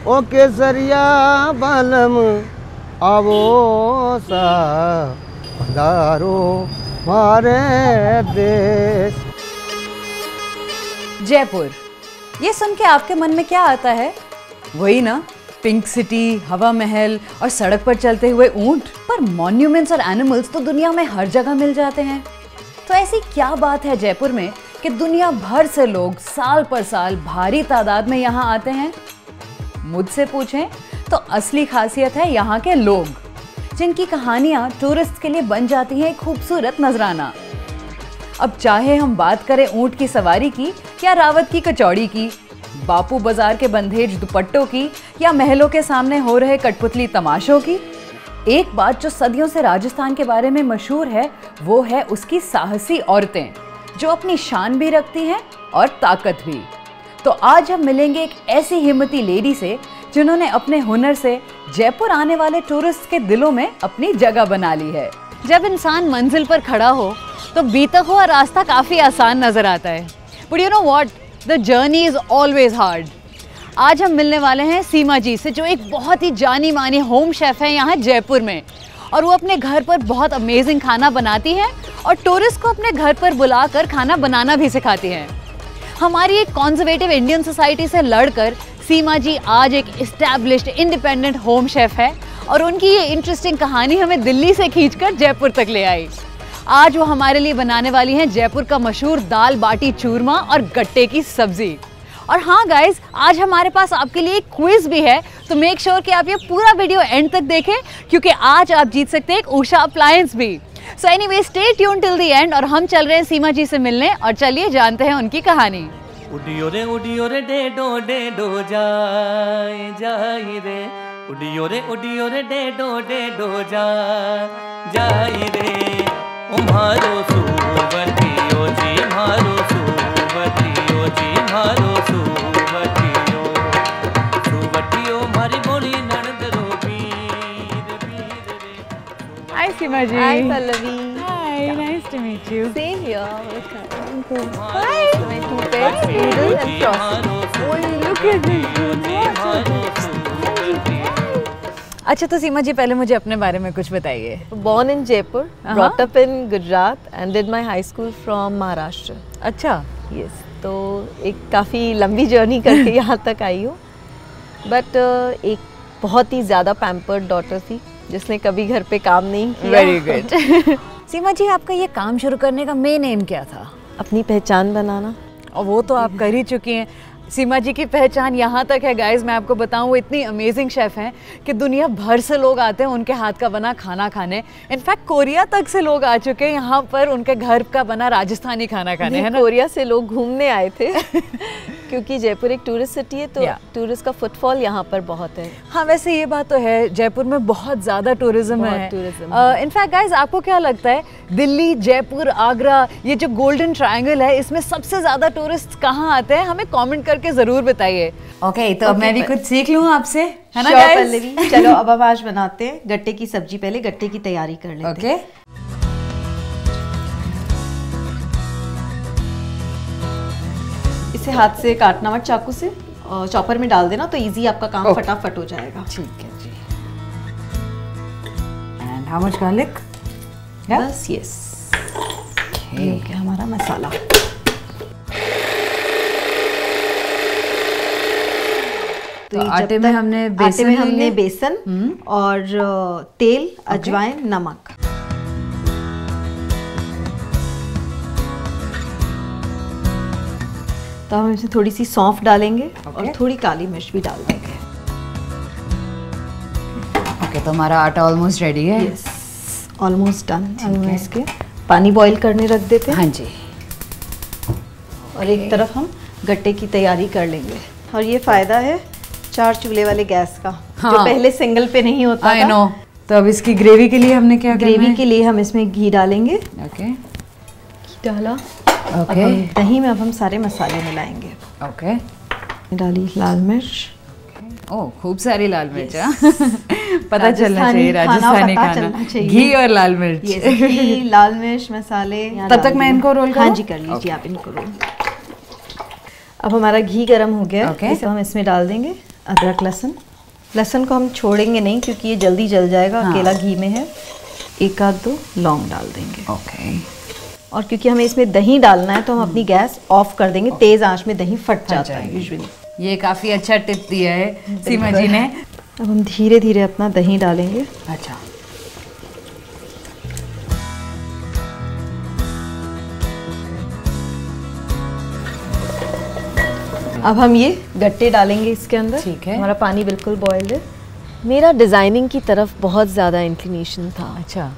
ओ केसरिया बलम, आवो सा मारे देश। जयपुर, ये सुन के आपके मन में क्या आता है? वही ना, पिंक सिटी, हवा महल और सड़क पर चलते हुए ऊँट, पर मॉन्यूमेंट्स और एनिमल्स तो दुनिया में हर जगह मिल जाते हैं। तो ऐसी क्या बात है जयपुर में कि दुनिया भर से लोग साल पर साल भारी तादाद में यहाँ आते हैं? मुझसे पूछें तो असली खासियत है यहाँ के लोग, जिनकी कहानियाँ टूरिस्ट के लिए बन जाती हैं खूबसूरत नजराना। अब चाहे हम बात करें ऊँट की सवारी की या रावत की कचौड़ी की, बापू बाज़ार के बंधेज दुपट्टों की या महलों के सामने हो रहे कठपुतली तमाशों की, एक बात जो सदियों से राजस्थान के बारे में मशहूर है, वो है उसकी साहसी औरतें, जो अपनी शान भी रखती हैं और ताकत भी। तो आज हम मिलेंगे एक ऐसी हिम्मती लेडी से, जिन्होंने अपने हुनर से जयपुर आने वाले टूरिस्ट के दिलों में अपनी जगह बना ली है। जब इंसान मंजिल पर खड़ा हो तो बीता हुआ रास्ता काफ़ी आसान नज़र आता है। But you know what the journey is always hard आज हम मिलने वाले हैं सीमा जी से, जो एक बहुत ही जानी मानी होम शेफ़ है यहाँ जयपुर में। और वो अपने घर पर बहुत अमेजिंग खाना बनाती हैं और टूरिस्ट को अपने घर पर बुलाकर खाना बनाना भी सिखाती हैं। हमारी एक कॉन्जर्वेटिव इंडियन सोसाइटी से लड़कर सीमा जी आज एक इस्टेब्लिश्ड इंडिपेंडेंट होम शेफ है और उनकी ये इंटरेस्टिंग कहानी हमें दिल्ली से खींचकर जयपुर तक ले आई। आज वो हमारे लिए बनाने वाली हैं जयपुर का मशहूर दाल बाटी चूरमा और गट्टे की सब्ज़ी। और हाँ गाइज़ आज हमारे पास आपके लिए एक क्विज भी है तो मेक श्योर sure कि आप ये पूरा वीडियो एंड तक देखें, क्योंकि आज आप जीत सकते हैं एक उषा अप्लायंस भी। So anyway stay tune till the end और हम चल रहे हैं सीमा जी से मिलने और चलिए जानते हैं उनकी कहानी। उडियो रे उडियो रे, डेडो डेडो, जाए जाए रे। उडियो रे उडियो रे, डेडो डेडो, जाए जाए रे। उम्हारो मारो अच्छा तो सीमा जी पहले मुझे अपने बारे में कुछ बताइए। Born in Jaipur up in Gujarat and did my high school from Maharashtra अच्छा। ये yes, तो एक काफ़ी लंबी जर्नी करके यहाँ तक आई हूँ। बट uh, एक बहुत ही ज़्यादा पैम्पर्ड डॉटर थी। जिसने कभी घर पे काम नहीं किया। वेरी गुड सीमा जी आपका ये काम शुरू करने का मेन एम क्या था? अपनी पहचान बनाना। और वो तो आप कर ही चुकी हैं। सीमा जी की पहचान यहाँ तक है गाइज़ मैं आपको बताऊँ वो इतनी अमेजिंग शेफ़ हैं कि दुनिया भर से लोग आते हैं उनके हाथ का बना खाना खाने। इनफैक्ट कोरिया तक से लोग आ चुके हैं यहाँ पर उनके घर का बना राजस्थानी खाना खाने है ना? कोरिया से लोग घूमने आए थे। क्योंकि जयपुर एक टूरिस्ट सिटी है तो Yeah. टूरिस्ट का फुटफॉल यहाँ पर बहुत है। हाँ वैसे ये बात तो है जयपुर में बहुत ज़्यादा टूरिज़्म है। इनफैक्ट गाइस आपको क्या लगता है दिल्ली जयपुर आगरा ये जो गोल्डन ट्राइंगल है इसमें सबसे ज़्यादा टूरिस्ट कहाँ आते हैं? हमें कॉमेंट करके ज़रूर बताइए। ओके तो अब मैं भी कुछ सीख लूँ आपसे है ना चलो अब हम आज बनाते हैं। गट्टे की सब्ज़ी पहले गट्टे की तैयारी कर लेते ओके हैं। इसे हाथ से काटना मत चाकू से चॉपर में डाल देना तो इजी आपका काम फटाफट हो जाएगा। ठीक है जी। एंड हाउ मच गार्लिक बस यस ये हो गया हमारा मसाला। तो ये आटे में हमने आटे बेसन में हमने बेसन और तेल अजवाइन नमक। तो हम इसमें थोड़ी सी सौंफ डालेंगे okay. और थोड़ी काली मिर्च भी डाल देंगे। ओके okay, तो हमारा आटा ऑलमोस्ट रेडी है। ऑलमोस्ट डन हम इसके पानी बॉईल करने रख देते हैं। हाँ जी। okay. और एक तरफ़ हम गट्टे की तैयारी कर लेंगे। और ये फ़ायदा है चार चूल्हे वाले गैस का हाँ। जो पहले सिंगल पे नहीं होता आई था। नो तो अब इसकी ग्रेवी के लिए हमने क्या ग्रेवी के लिए हम इसमें घी डालेंगे। ओके घी डाला। ओके हम दही में अब हम सारे मसाले मिलाएँगे। Okay okay. डाली लाल मिर्च। ओह खूब सारी लाल मिर्च हाँ? पता चलना चाहिए राजस्थानी खाना। घी और लाल मिर्च। घी लाल मिर्च मसाले तब तक मैं इनको रोल हाँ जी कर लीजिए आप इनको रोल अब हमारा घी गर्म हो गया। Okay. इसे हम इसमें डाल देंगे अदरक लहसुन। लहसुन को हम छोड़ेंगे नहीं क्योंकि ये जल्दी जल जाएगा हाँ। अकेला घी में है। एक आध दो लौंग डाल देंगे। ओके और क्योंकि हमें इसमें दही डालना है तो हम अपनी गैस ऑफ़ कर देंगे तेज आँच में दही फट जाता है यूजुअली ये काफ़ी अच्छा टिप दिया है सीमा जी ने। अब हम धीरे धीरे अपना दही डालेंगे। अच्छा। अब हम ये गट्टे डालेंगे इसके अंदर। ठीक है। हमारा पानी बिल्कुल बॉयल्ड है। मेरा डिज़ाइनिंग की तरफ़ बहुत ज़्यादा इंक्लिनेशन था। अच्छा।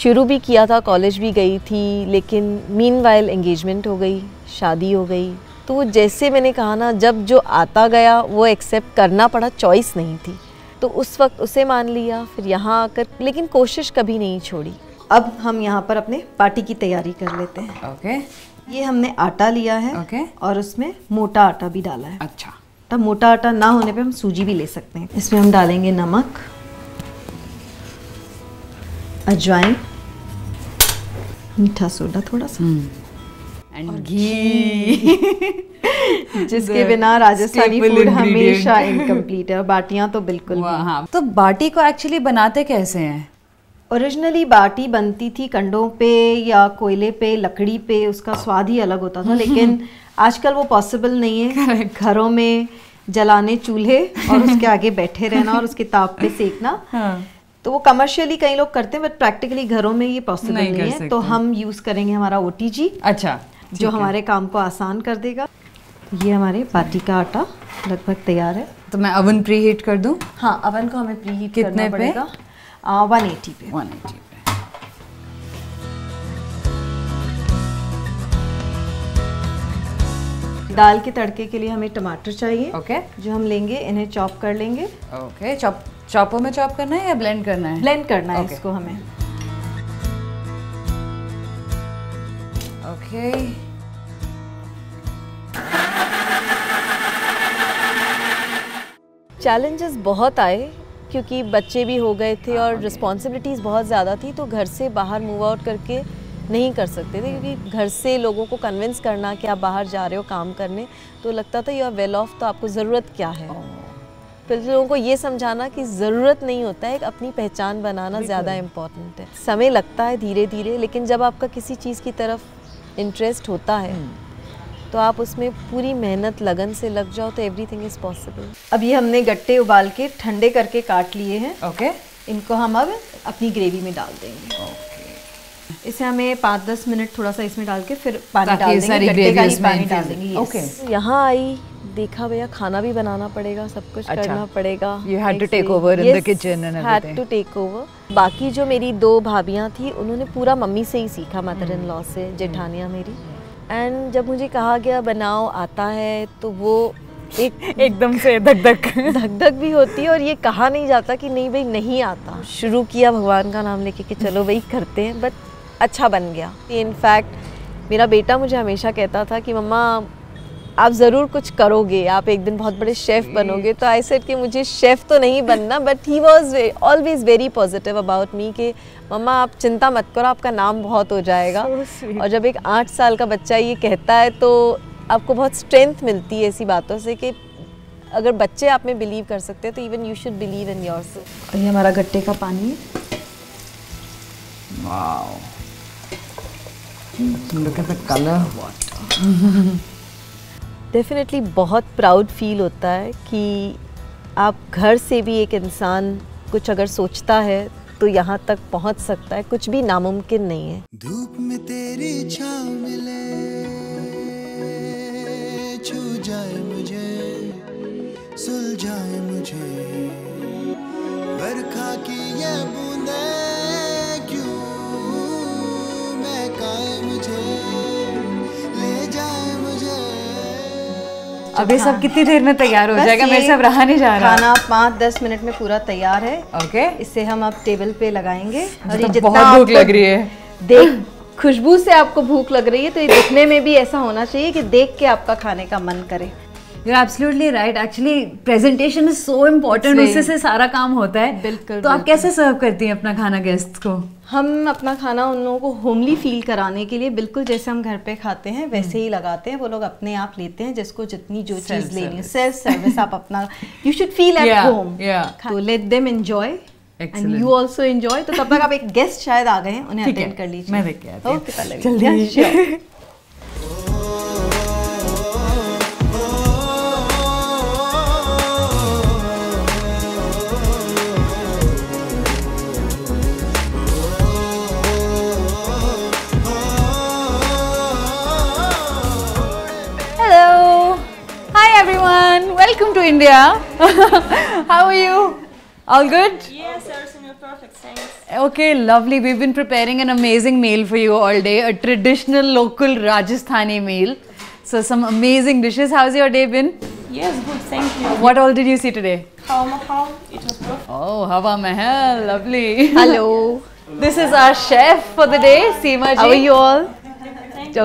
शुरू भी किया था कॉलेज भी गई थी लेकिन मीन वाइल एंगेजमेंट हो गई शादी हो गई। तो वो जैसे मैंने कहा ना जब जो आता गया वो एक्सेप्ट करना पड़ा चॉइस नहीं थी। तो उस वक्त उसे मान लिया फिर यहाँ आकर लेकिन कोशिश कभी नहीं छोड़ी। अब हम यहाँ पर अपने पार्टी की तैयारी कर लेते हैं। ओके ये हमने आटा लिया है ओके और उसमें मोटा आटा भी डाला है। अच्छा। तब मोटा आटा ना होने पे हम सूजी भी ले सकते हैं। इसमें हम डालेंगे नमक अजवाइन मीठा सोडा थोड़ा सा। एंड घी। जिसके बिना राजस्थानी फ़ूड हमेशा इनकम्प्लीट है बाटियाँ तो बिल्कुल हाँ। तो बाटी को एक्चुअली बनाते कैसे हैं? ओरिजिनली बाटी बनती थी कंडों पे या कोयले पे लकड़ी पे उसका स्वाद ही अलग होता था लेकिन आजकल वो पॉसिबल नहीं है। घरों में जलाने चूल्हे और उसके आगे बैठे रहना और उसके ताप पे सेकना। हाँ। तो वो कमर्शियली कई लोग करते हैं बट प्रैक्टिकली घरों में ये पॉसिबल नहीं नहीं, है। तो हम यूज़ करेंगे हमारा ओ अच्छा जो हमारे काम को आसान कर देगा। ये हमारे बाटी का आटा लगभग तैयार है। तो मैं ओवन प्री हीट कर दूँ? हाँ अवन को हमें प्री हीट कितने करना पे? पड़ेगा। वन एटी पे। 180 पे। दाल के तड़के के लिए हमें टमाटर चाहिए। ओके जो हम लेंगे इन्हें चॉप कर लेंगे। ओके चॉप चॉपर में चॉप करना है या ब्लेंड करना है? ब्लेंड करना है Okay. इसको हमें। ओके चैलेंजेस बहुत आए क्योंकि बच्चे भी हो गए थे और रिस्पॉन्सिबिलिटीज़ बहुत ज़्यादा थी तो घर से बाहर मूव आउट करके नहीं कर सकते थे क्योंकि घर से लोगों को कन्विंस करना कि आप बाहर जा रहे हो काम करने तो लगता था यू आर वेल ऑफ़ तो आपको ज़रूरत क्या है? फिर लोगों को ये समझाना कि ज़रूरत नहीं होता है अपनी पहचान बनाना ज़्यादा इंपॉर्टेंट है। समय लगता है धीरे धीरे लेकिन जब आपका किसी चीज़ की तरफ़ इंटरेस्ट होता है तो आप उसमें पूरी मेहनत लगन से लग जाओ तो एवरीथिंग इज़ पॉसिबल अब ये हमने गट्टे उबाल के ठंडे करके काट लिए हैं। ओके इनको हम अब अपनी ग्रेवी में डाल देंगे। इसे हमें पाँच दस मिनट थोड़ा सा इसमें डाल के फिर पानी डाल देंगे सारी गट्टे का ही पानी डाल देंगे. Okay. यहाँ आई देखा भैया खाना भी बनाना पड़ेगा सब कुछ अच्छा। करना पड़ेगा take say, over in the yes, kitchen and had everything. to take over. बाकी जो मेरी दो भाभियाँ थी उन्होंने पूरा मम्मी से ही सीखा मदर इन लॉ से जेठानियाँ मेरी एंड जब मुझे कहा गया बनाओ आता है तो वो एक एकदम से धक धक धक धक भी होती है और ये कहा नहीं जाता कि नहीं भाई नहीं आता शुरू किया भगवान का नाम लेके कि चलो भाई करते हैं बट अच्छा बन गया इनफैक्ट मेरा बेटा मुझे हमेशा कहता था कि मम्मा आप ज़रूर कुछ करोगे आप एक दिन बहुत बड़े शेफ़ बनोगे। तो आई सेड कि मुझे शेफ़ तो नहीं बनना but he was always very positive about me कि मम्मा आप चिंता मत करो आपका नाम बहुत हो जाएगा। So और जब एक आठ साल का बच्चा ये कहता है तो आपको बहुत स्ट्रेंथ मिलती है ऐसी बातों से कि अगर बच्चे आप में बिलीव कर सकते हैं तो even you should believe in your और ये हमारा गट्टे का पानी है। Wow. Look at the color. Definitely बहुत प्राउड फील होता है कि आप घर से भी एक इंसान कुछ अगर सोचता है तो यहाँ तक पहुँच सकता है। कुछ भी नामुमकिन नहीं है। धूप में तेरी छाँव मिले, छू जाए मुझे सुलझाए मुझे। बरखा की ये बूंदे क्यों महकाए मुझे? अब ये सब कितनी देर में तैयार हो जाएगा? मेरे सब रहा नहीं जा रहा। खाना पाँच दस मिनट में पूरा तैयार है। ओके। इसे हम आप टेबल पे लगाएँगे। और ये बहुत भूख लग रही है। देख खुशबू से आपको भूख लग रही है तो ये दिखने में भी ऐसा होना चाहिए कि देख के आपका खाने का मन करे। You absolutely right actually presentation is so important उससे से सारा काम होता है। बिल्कुल, तो आप कैसे सर्व करती हैं अपना खाना गेस्ट्स को? हम अपना खाना उन लोगों को होमली फील कराने के लिए बिल्कुल जैसे हम घर पे खाते हैं वैसे ही लगाते हैं। वो लोग अपने आप लेते हैं जिसको जितनी जो चीज़ लेनी है। सेल्फ सर्विस आप अपना you should feel at home तो let them enjoy and you also enjoy तो तब तक आप एक गेस्ट शायद आ गए हैं उन्हें अटेंड कर लीजिए। मैं देख के आती हूँ। ओके जल्दी। Welcome to India. How are you? All good? Yes, everything is perfect, thanks. Okay, lovely. We've been preparing an amazing meal for you all day, a traditional local Rajasthani meal. So some amazing dishes. How's your day been? Yes, good, thank you. What all did you see today? How how it was perfect. Oh, Hawa Mahal, lovely. Hello. This is our chef for the day, Seema ji. How are you all?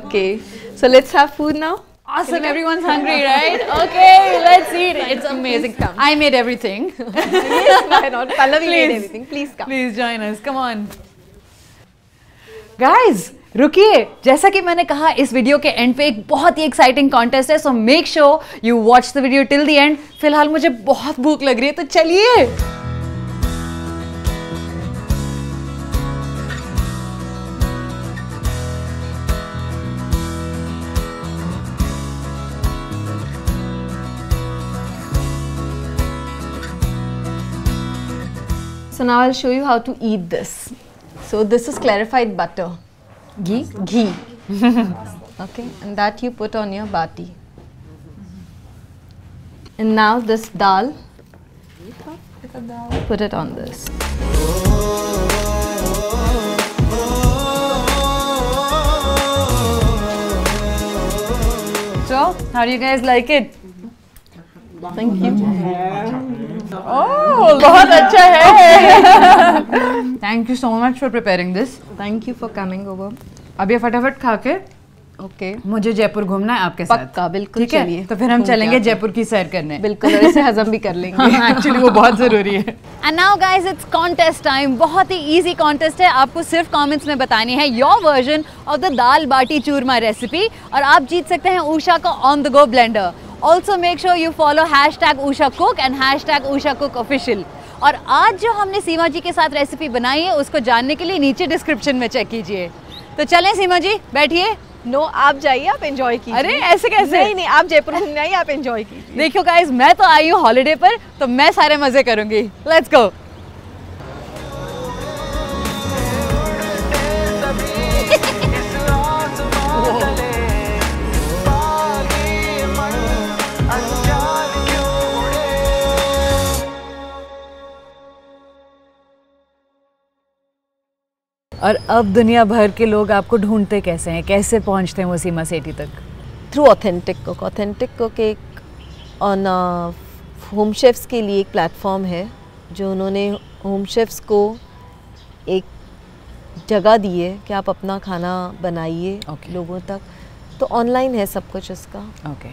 Okay. So let's have food now. Awesome, everyone's hungry, right? Okay, let's eat. It's amazing. I made everything. Why not? Pallavi made everything. Please come. Please join us come on guys रुकिए जैसा कि मैंने कहा इस video के and पे एक बहुत ही एक्साइटिंग कॉन्टेस्ट है so make sure you watch the video till the end फ़िलहाल मुझे बहुत भूख लग रही है तो चलिए So now I'll show you how to eat this. So this is clarified butter. Ghee? Ghee. okay, and that you put on your bati. And now this dal, put it on this. So, how do you guys like it? Thank you. ओह बहुत अच्छा है। Thank you so much for preparing this Thank you for coming over. अब ये फटाफट खा के Okay. मुझे जयपुर घूमना है आपके साथ। पक्का बिल्कुल ठीक है? चलिए। तो फिर हम चलेंगे जयपुर की सैर करने। बिल्कुल और इसे हजम भी कर लेंगे। एक्चुअली वो बहुत ज़रूरी है। And now guys it's contest time बहुत ही इजी कॉन्टेस्ट है। आपको सिर्फ़ कमेंट्स में बतानी है your version of the dal baati churma recipe और आप जीत सकते हैं उषा का on the go blender also make sure you follow hashtag Usha cook and hashtag Usha cook official और आज जो हमने सीमा जी के साथ रेसिपी बनाई है उसको जानने के लिए नीचे डिस्क्रिप्शन में चेक कीजिए। तो चलें सीमा जी बैठिए। नो no, आप जाइए आप एंजॉय कीजिए। अरे ऐसे कैसे? नहीं नहीं आप जयपुर घूमने आइए आप एंजॉय कीजिए। देखियो गाइस मैं तो आई हूँ हॉलीडे पर तो मैं सारे मज़े करूँगी। लेट्स गो और अब दुनिया भर के लोग आपको ढूंढते कैसे हैं? कैसे पहुँचते हैं वो सीमा सेठी तक? Through authentic cook authentic cook एक ऑन होम शेफ्स के लिए एक प्लेटफॉर्म है जो उन्होंने होम शेफ्स को एक जगह दी है कि आप अपना खाना बनाइए Okay. लोगों तक। तो ऑनलाइन है सब कुछ उसका। ओके